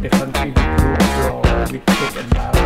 the country we grew up with, we took and now.